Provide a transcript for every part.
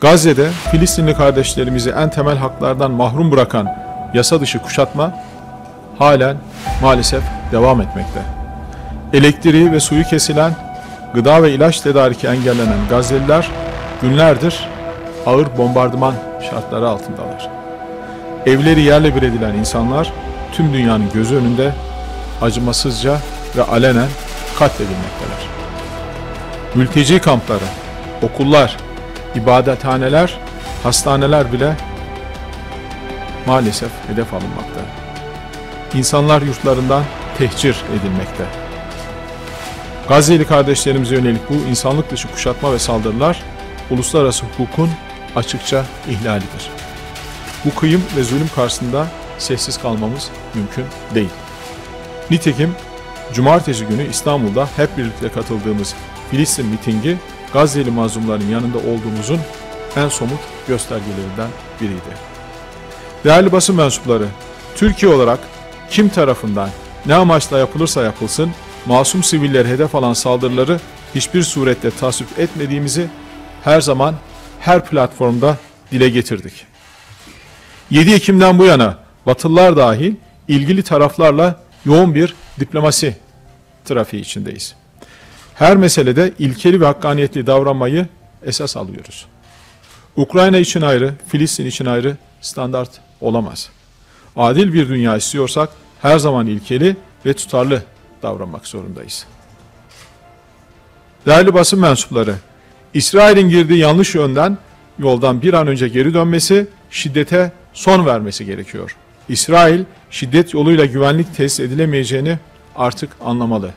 Gazze'de Filistinli kardeşlerimizi en temel haklardan mahrum bırakan yasa dışı kuşatma halen maalesef devam etmekte. Elektriği ve suyu kesilen, gıda ve ilaç tedariki engellenen Gazze'liler günlerdir ağır bombardıman şartları altındalar. Evleri yerle bir edilen insanlar tüm dünyanın gözü önünde acımasızca ve alenen katledilmekteler. Mülteci kampları, okullar, ibadethaneler, hastaneler bile maalesef hedef alınmakta. İnsanlar yurtlarından tehcir edilmekte. Gazze'li kardeşlerimize yönelik bu insanlık dışı kuşatma ve saldırılar uluslararası hukukun açıkça ihlalidir. Bu kıyım ve zulüm karşısında sessiz kalmamız mümkün değil. Nitekim Cumartesi günü İstanbul'da hep birlikte katıldığımız Filistin mitingi Gazze'li mazlumların yanında olduğumuzun en somut göstergelerinden biriydi. Değerli basın mensupları, Türkiye olarak kim tarafından ne amaçla yapılırsa yapılsın masum sivilleri hedef alan saldırıları hiçbir surette tasvip etmediğimizi her zaman her platformda dile getirdik. 7 Ekim'den bu yana Batılılar dahil ilgili taraflarla yoğun bir diplomasi trafiği içindeyiz. Her meselede ilkeli ve hakkaniyetli davranmayı esas alıyoruz. Ukrayna için ayrı, Filistin için ayrı standart olamaz. Adil bir dünya istiyorsak her zaman ilkeli ve tutarlı davranmak zorundayız. Değerli basın mensupları, İsrail'in girdiği yanlış yönden yoldan bir an önce geri dönmesi, şiddete son vermesi gerekiyor. İsrail şiddet yoluyla güvenlik tesis edilemeyeceğini artık anlamalı.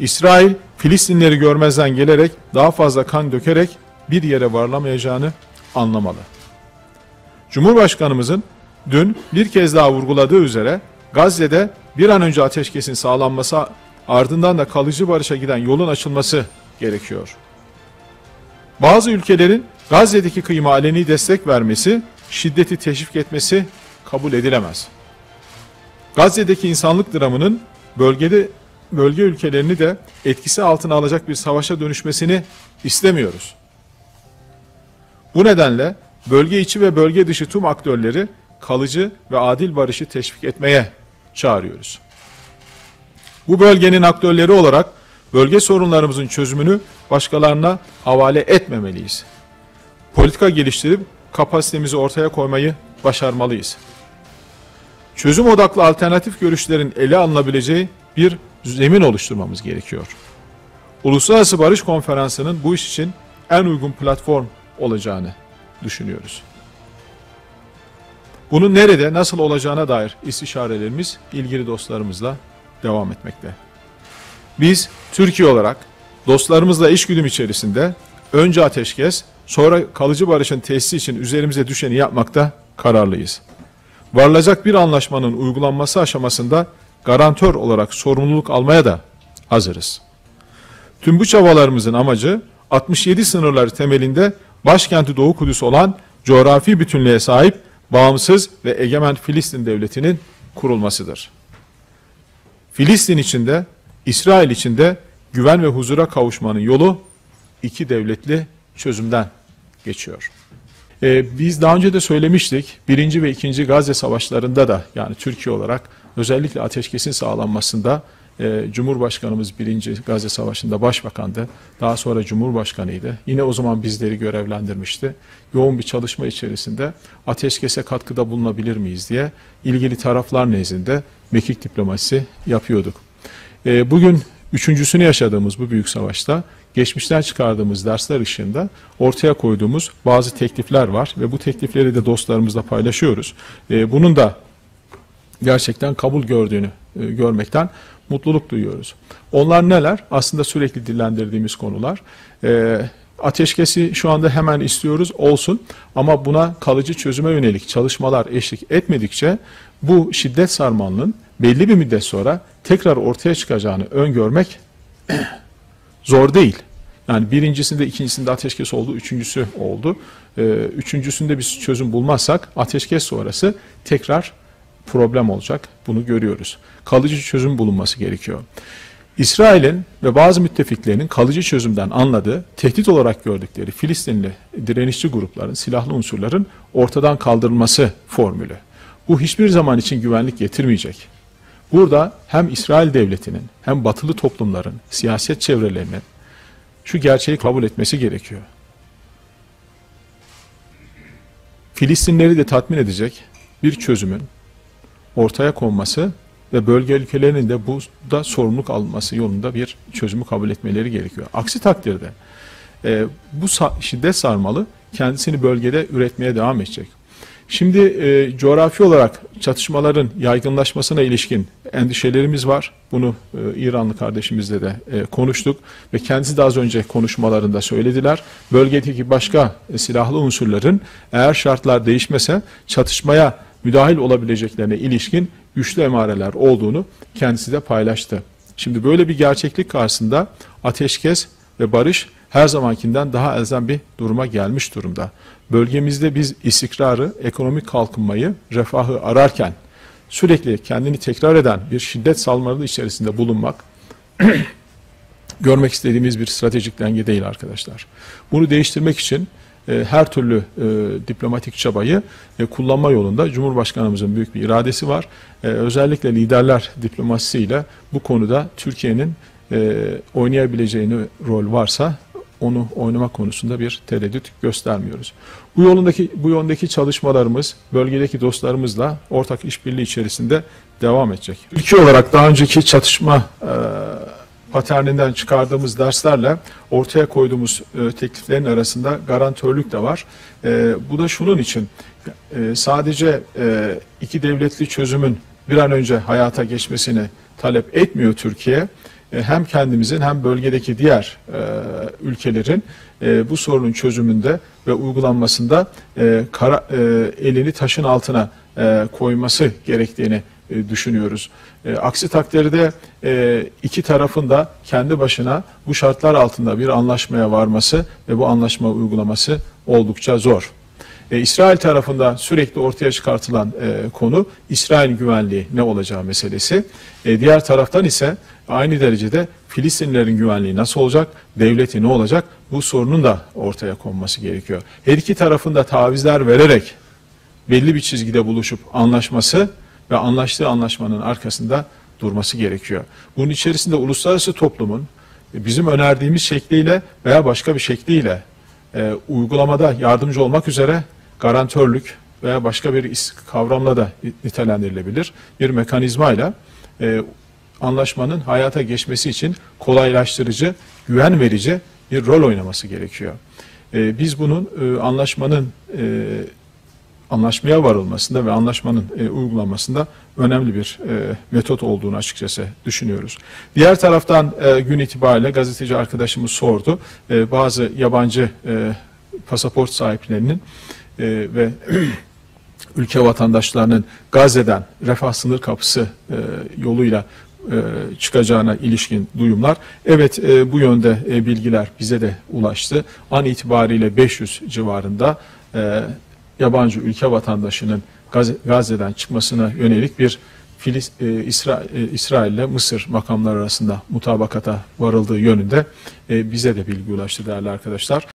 İsrail Filistinleri görmezden gelerek daha fazla kan dökerek bir yere varlamayacağını anlamalı. Cumhurbaşkanımızın dün bir kez daha vurguladığı üzere Gazze'de bir an önce ateşkesin sağlanması ardından da kalıcı barışa giden yolun açılması gerekiyor. Bazı ülkelerin Gazze'deki kıyıma aleni destek vermesi, şiddeti teşvik etmesi kabul edilemez. Gazze'deki insanlık dramının bölgede bölge ülkelerini de etkisi altına alacak bir savaşa dönüşmesini istemiyoruz. Bu nedenle bölge içi ve bölge dışı tüm aktörleri kalıcı ve adil barışı teşvik etmeye çağırıyoruz. Bu bölgenin aktörleri olarak bölge sorunlarımızın çözümünü başkalarına havale etmemeliyiz. Politika geliştirip kapasitemizi ortaya koymayı başarmalıyız. Çözüm odaklı alternatif görüşlerin ele alınabileceği bir zemin oluşturmamız gerekiyor. Uluslararası Barış Konferansı'nın bu iş için en uygun platform olacağını düşünüyoruz. Bunun nerede, nasıl olacağına dair istişarelerimiz ilgili dostlarımızla devam etmekte. Biz Türkiye olarak dostlarımızla işgüdüm içerisinde önce ateşkes, sonra kalıcı barışın tesisi için üzerimize düşeni yapmakta kararlıyız. Varılacak bir anlaşmanın uygulanması aşamasında garantör olarak sorumluluk almaya da hazırız. Tüm bu çabalarımızın amacı 67 sınırları temelinde başkenti Doğu Kudüs olan coğrafi bütünlüğe sahip bağımsız ve egemen Filistin devletinin kurulmasıdır. Filistin içinde, İsrail içinde güven ve huzura kavuşmanın yolu iki devletli çözümden geçiyor. Ee, biz daha önce de söylemiştik, birinci ve ikinci Gazze savaşlarında da yani Türkiye olarak özellikle ateşkesin sağlanmasında e, Cumhurbaşkanımız birinci Gazze Savaşı'nda başbakandı. Daha sonra Cumhurbaşkanıydı. Yine o zaman bizleri görevlendirmişti. Yoğun bir çalışma içerisinde ateşkese katkıda bulunabilir miyiz diye ilgili taraflar nezdinde mekik diplomasisi yapıyorduk. E, bugün üçüncüsünü yaşadığımız bu büyük savaşta geçmişten çıkardığımız dersler ışığında ortaya koyduğumuz bazı teklifler var ve bu teklifleri de dostlarımızla paylaşıyoruz. E, bunun da gerçekten kabul gördüğünü e, görmekten mutluluk duyuyoruz. Onlar neler? Aslında sürekli dillendirdiğimiz konular. E, ateşkesi şu anda hemen istiyoruz olsun ama buna kalıcı çözüme yönelik çalışmalar eşlik etmedikçe bu şiddet sarmalının belli bir müddet sonra tekrar ortaya çıkacağını öngörmek zor değil. Yani birincisinde, ikincisinde ateşkes oldu, üçüncüsü oldu. Ee, üçüncüsünde biz çözüm bulmazsak ateşkes sonrası tekrar problem olacak. Bunu görüyoruz. Kalıcı çözüm bulunması gerekiyor. İsrail'in ve bazı müttefiklerinin kalıcı çözümden anladığı, tehdit olarak gördükleri Filistinli direnişçi grupların, silahlı unsurların ortadan kaldırılması formülü. Bu hiçbir zaman için güvenlik getirmeyecek. Burada hem İsrail devletinin hem batılı toplumların, siyaset çevrelerinin şu gerçeği kabul etmesi gerekiyor. Filistinleri de tatmin edecek bir çözümün ortaya konması ve bölge ülkelerinin de bu da sorumluluk alınması yolunda bir çözümü kabul etmeleri gerekiyor. Aksi takdirde e, bu şiddet sarmalı kendisini bölgede üretmeye devam edecek. Şimdi e, coğrafi olarak çatışmaların yaygınlaşmasına ilişkin endişelerimiz var. Bunu e, İranlı kardeşimizle de e, konuştuk ve kendisi de az önce konuşmalarında söylediler. Bölgedeki başka e, silahlı unsurların eğer şartlar değişmese çatışmaya müdahil olabileceklerine ilişkin güçlü emareler olduğunu kendisi de paylaştı. Şimdi böyle bir gerçeklik karşısında ateşkes ve barış her zamankinden daha elzem bir duruma gelmiş durumda. Bölgemizde biz istikrarı, ekonomik kalkınmayı, refahı ararken sürekli kendini tekrar eden bir şiddet salmaları içerisinde bulunmak görmek istediğimiz bir stratejik denge değil arkadaşlar. Bunu değiştirmek için e, her türlü e, diplomatik çabayı e, kullanma yolunda Cumhurbaşkanımızın büyük bir iradesi var. E, özellikle liderler diplomasisiyle bu konuda Türkiye'nin e, oynayabileceğini rol varsa onu oynama konusunda bir tereddüt göstermiyoruz. Bu yolundaki bu yöndeki çalışmalarımız bölgedeki dostlarımızla ortak işbirliği içerisinde devam edecek. Ülke olarak daha önceki çatışma e, paterninden çıkardığımız derslerle ortaya koyduğumuz e, tekliflerin arasında garantörlük de var. E, bu da şunun için e, sadece e, iki devletli çözümün bir an önce hayata geçmesini talep etmiyor Türkiye. E, hem kendimizin hem bölgedeki diğer e, ülkelerin e, bu sorunun çözümünde ve uygulanmasında kara, elini taşın altına koyması gerektiğini düşünüyoruz. Aksi takdirde iki tarafın da kendi başına bu şartlar altında bir anlaşmaya varması ve bu anlaşma uygulaması oldukça zor. E, İsrail tarafında sürekli ortaya çıkartılan e, konu İsrail güvenliği ne olacağı meselesi. E, diğer taraftan ise aynı derecede Filistinlilerin güvenliği nasıl olacak, devleti ne olacak bu sorunun da ortaya konması gerekiyor. Her iki tarafında tavizler vererek belli bir çizgide buluşup anlaşması ve anlaştığı anlaşmanın arkasında durması gerekiyor. Bunun içerisinde uluslararası toplumun e, bizim önerdiğimiz şekliyle veya başka bir şekliyle e, uygulamada yardımcı olmak üzere garantörlük veya başka bir kavramla da nitelendirilebilir bir mekanizmayla e, anlaşmanın hayata geçmesi için kolaylaştırıcı, güven verici bir rol oynaması gerekiyor. E, biz bunun e, anlaşmanın e, anlaşmaya varılmasında ve anlaşmanın e, uygulanmasında önemli bir e, metot olduğunu açıkçası düşünüyoruz. Diğer taraftan e, gün itibariyle gazeteci arkadaşımız sordu. E, bazı yabancı e, pasaport sahiplerinin e, ve ülke vatandaşlarının Gazze'den refah sınır kapısı e, yoluyla e, çıkacağına ilişkin duyumlar. Evet e, bu yönde e, bilgiler bize de ulaştı. An itibariyle 500 civarında e, yabancı ülke vatandaşının Gaz- Gazze'den çıkmasına yönelik bir Filis, e, İsra, e, İsrail ile Mısır makamları arasında mutabakata varıldığı yönünde e, bize de bilgi ulaştı değerli arkadaşlar.